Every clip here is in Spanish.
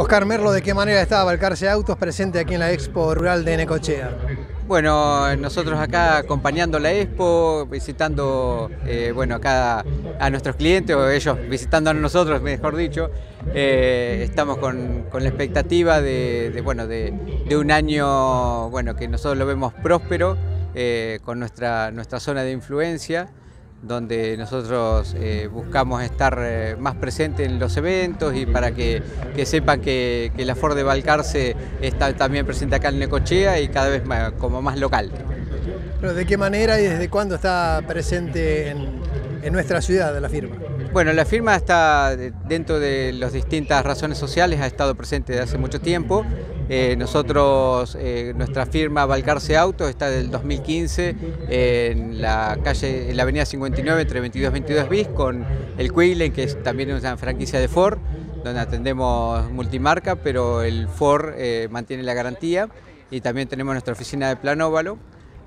Oscar Merlo, ¿de qué manera está Balcarce Autos presente aquí en la Expo Rural de Necochea? Bueno, nosotros acá acompañando la Expo, visitando eh, bueno, acá a nuestros clientes, o ellos visitando a nosotros, mejor dicho, eh, estamos con, la expectativa de, bueno, de, un año bueno, que nosotros lo vemos próspero, eh, con nuestra, nuestra zona de influencia donde nosotros eh, buscamos estar eh, más presentes en los eventos y para que, sepan que, la Ford de Balcarce está también presente acá en Necochea y cada vez más, como más local. ¿Pero de qué manera y desde cuándo está presente en, en nuestra ciudad la firma? Bueno, la firma está dentro de las distintas razones sociales, ha estado presente desde hace mucho tiempo. Eh, nosotros, eh, nuestra firma Valcarce Autos está del 2015 en la calle, en la avenida 59 entre 22 y 22 bis con el Quilen, que es también una franquicia de Ford, donde atendemos multimarca, pero el Ford eh, mantiene la garantía y también tenemos nuestra oficina de Planóvalo.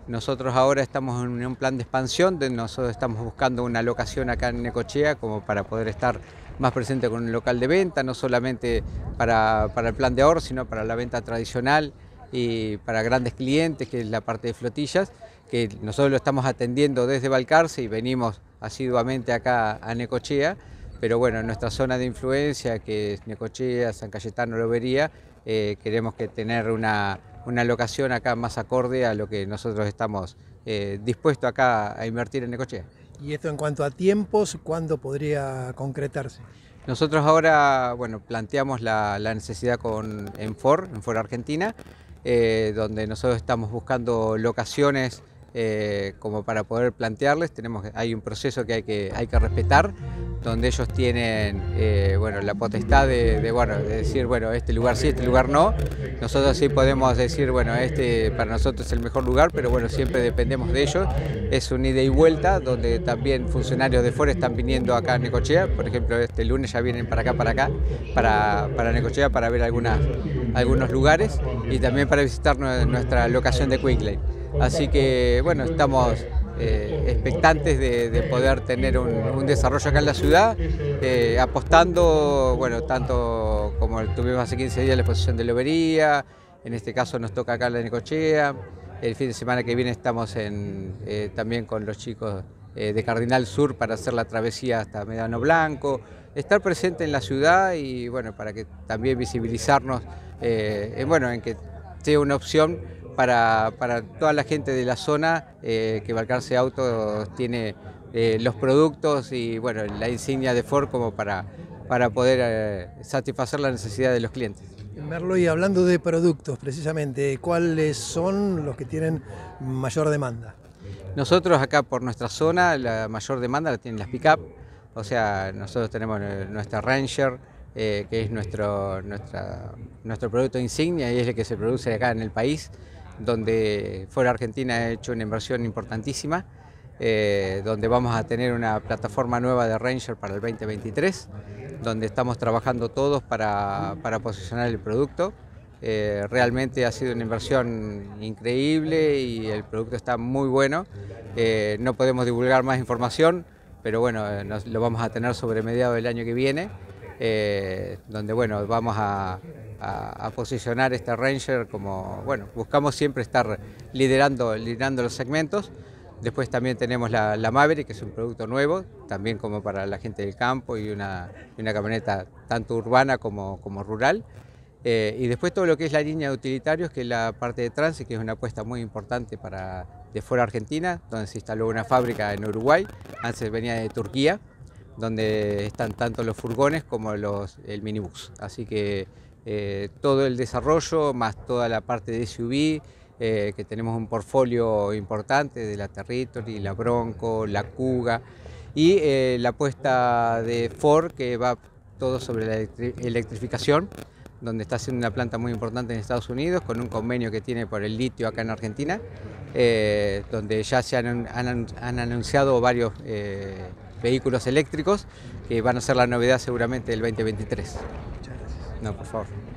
Nosotros ahora estamos en un plan de expansión, nosotros estamos buscando una locación acá en Necochea como para poder estar más presente con un local de venta, no solamente para, el plan de ahorro, sino para la venta tradicional y para grandes clientes, que es la parte de flotillas, que nosotros lo estamos atendiendo desde Balcarce y venimos asiduamente acá a Necochea, pero bueno, en nuestra zona de influencia, que es Necochea, San Cayetano, Lobería, eh, queremos que tener una, locación acá más acorde a lo que nosotros estamos eh, dispuestos acá a invertir en Necochea. Y esto en cuanto a tiempos, ¿cuándo podría concretarse? Nosotros ahora bueno, planteamos la, necesidad con, en Ford, en Ford Argentina, eh, donde nosotros estamos buscando locaciones eh, como para poder plantearles. Tenemos, hay un proceso que hay que, hay que respetar, donde ellos tienen eh, bueno, la potestad de, bueno, de decir, bueno, este lugar sí, este lugar no. Nosotros sí podemos decir, bueno, este para nosotros es el mejor lugar, pero bueno, siempre dependemos de ellos. Es un ida y vuelta, donde también funcionarios de Ford están viniendo acá a Necochea. Por ejemplo, este lunes ya vienen para acá, para acá, para, para Necochea, para ver algunos lugares y también para visitar nuestra locación de Quick Así que, bueno, estamos eh, expectantes de, poder tener un, desarrollo acá en la ciudad, eh, apostando, bueno, tanto como tuvimos hace 15 días la exposición de Lobería, en este caso nos toca acá la Necochea, el fin de semana que viene estamos eh, también con los chicos de Cardinal Sur para hacer la travesía hasta Medano Blanco, estar presente en la ciudad y bueno, para que también visibilizarnos, bueno, en que sea una opción para, toda la gente de la zona eh, que Balcarce Autos tiene eh, los productos y bueno, la insignia de Ford como para, para poder eh, satisfacer la necesidad de los clientes. Merlo, y hablando de productos precisamente, ¿cuáles son los que tienen mayor demanda? Nosotros acá por nuestra zona la mayor demanda la tienen las pick-up, o sea, nosotros tenemos nuestra Ranger, que es nuestro, nuestra, nuestro producto insignia y es el que se produce acá en el país donde fuera Argentina ha hecho una inversión importantísima, eh, donde vamos a tener una plataforma nueva de Ranger para el 2023, donde estamos trabajando todos para, posicionar el producto. Eh, realmente ha sido una inversión increíble y el producto está muy bueno. Eh, no podemos divulgar más información, pero bueno, lo vamos a tener sobre mediados del año que viene, donde bueno, vamos a, a, posicionar este Ranger como, bueno, buscamos siempre estar liderando, liderando los segmentos. Después también tenemos la, Maverick, que es un producto nuevo, también como para la gente del campo y una, una camioneta tanto urbana como, como rural. Eh, y después todo lo que es la línea de utilitarios, que es la parte de tránsito, que es una apuesta muy importante para de fuera Argentina, donde se instaló una fábrica en Uruguay, antes venía de Turquía, donde están tanto los furgones como los, el minibús. Así que eh, todo el desarrollo, más toda la parte de SUV, eh, que tenemos un portfolio importante de la Territory, la Bronco, la Kuga, y eh, la apuesta de Ford, que va todo sobre la electrificación, donde está haciendo una planta muy importante en Estados Unidos, con un convenio que tiene por el litio acá en Argentina, donde ya se han, han anunciado varios vehículos eléctricos que van a ser la novedad seguramente del 2023. No, por favor.